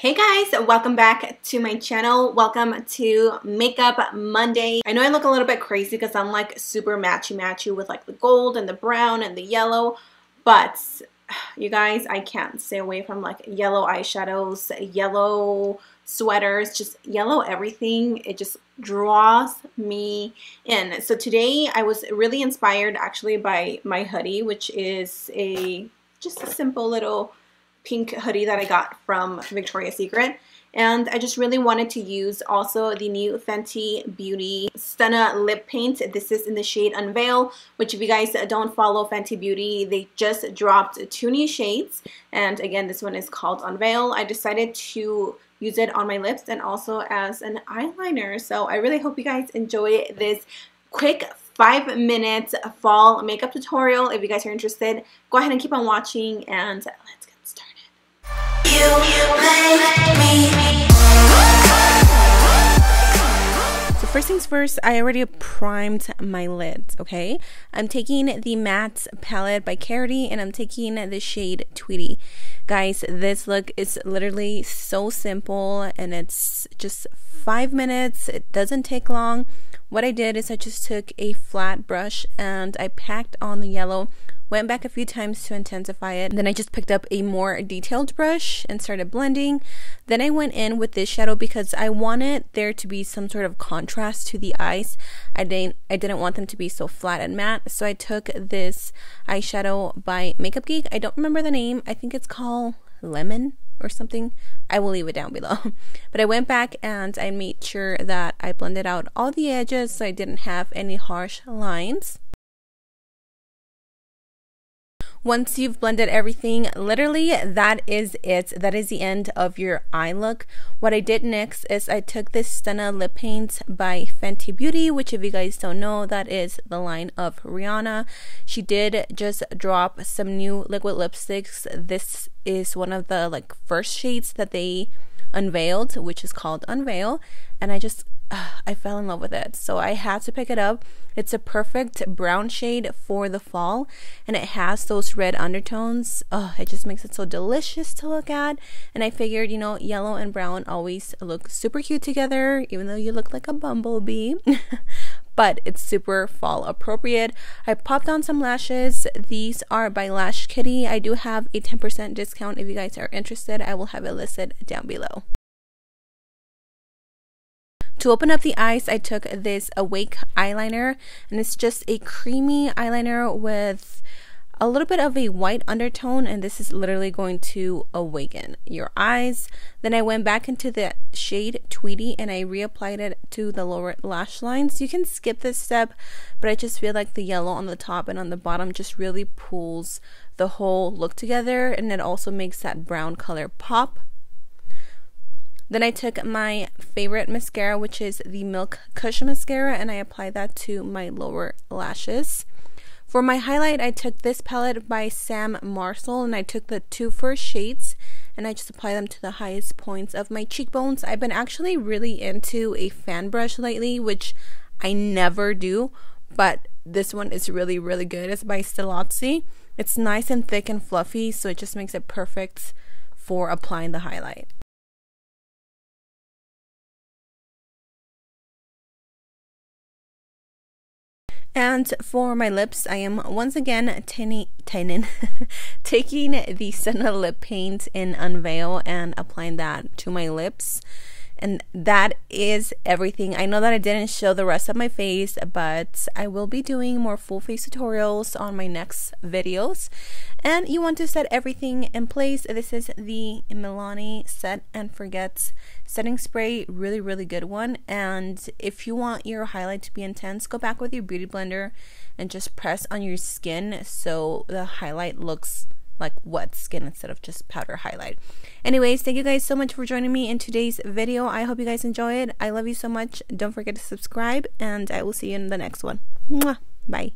Hey guys, welcome back to my channel. Welcome to Makeup Monday. I know I look a little bit crazy because I'm like super matchy matchy with like the gold and the brown and the yellow, but you guys, I can't stay away from like yellow eyeshadows, yellow sweaters, just yellow everything. It just draws me in. So today I was really inspired actually by my hoodie, which is a just a simple little pink hoodie that I got from Victoria's Secret. And I just really wanted to use also the new Fenty Beauty Stunna Lip Paint. This is in the shade Unveil, which if you guys don't follow Fenty Beauty, they just dropped two new shades. And again, this one is called Unveil. I decided to use it on my lips and also as an eyeliner. So I really hope you guys enjoy this quick five minutes fall makeup tutorial. If you guys are interested, go ahead and keep on watching and let's first things first, I already primed my lids, okay? I'm taking the matte palette by Karity and I'm taking the shade Tweety. Guys, this look is literally so simple and it's just five minutes. It doesn't take long. What I did is I just took a flat brush and I packed on the yellow Went back a few times to intensify it. Then I just picked up a more detailed brush and started blending. Then I went in with this shadow because I wanted there to be some sort of contrast to the eyes. I didn't I didn't want them to be so flat and matte. So I took this eyeshadow by Makeup Geek. I don't remember the name. I think it's called Lemon or something. I will leave it down below. But I went back and I made sure that I blended out all the edges so I didn't have any harsh lines. Once you've blended everything, literally that is it. That is the end of your eye look. What I did next is I took this Stunna lip paint by Fenty Beauty, which if you guys don't know, that is the line of Rihanna. She did just drop some new liquid lipsticks. This is one of the like first shades that they unveiled, which is called Unveil. And I just I fell in love with it. So I had to pick it up. It's a perfect brown shade for the fall and it has those red undertones. Oh, it just makes it so delicious to look at. And I figured, you know, yellow and brown always look super cute together, even though you look like a bumblebee. but it's super fall appropriate. I popped on some lashes. These are by Lash Kitty. I do have a 10% discount if you guys are interested. I will have it listed down below. To open up the eyes, I took this Awake eyeliner, and it's just a creamy eyeliner with a little bit of a white undertone, and this is literally going to awaken your eyes. Then I went back into the shade Tweety and I reapplied it to the lower lash lines. You can skip this step, but I just feel like the yellow on the top and on the bottom just really pulls the whole look together, and it also makes that brown color pop. Then I took my favorite mascara, which is the Milk Kush Mascara, and I applied that to my lower lashes. For my highlight, I took this palette by Sam Marcel, and I took the two first shades, and I just apply them to the highest points of my cheekbones. I've been actually really into a fan brush lately, which I never do, but this one is really, really good. It's by Stilazzi. It's nice and thick and fluffy, so it just makes it perfect for applying the highlight. And for my lips, I am once again tiny, taking the Stunna lip paint in Unveil and applying that to my lips. And that is everything. I know that I didn't show the rest of my face, but I will be doing more full face tutorials on my next videos. And you want to set everything in place. This is the Milani Set and Forget setting spray. Really, really good one. And if you want your highlight to be intense, go back with your beauty blender and just press on your skin so the highlight looks like wet skin instead of just powder highlight. Anyways, thank you guys so much for joining me in today's video. I hope you guys enjoy it. I love you so much. Don't forget to subscribe and I will see you in the next one. Mwah. Bye.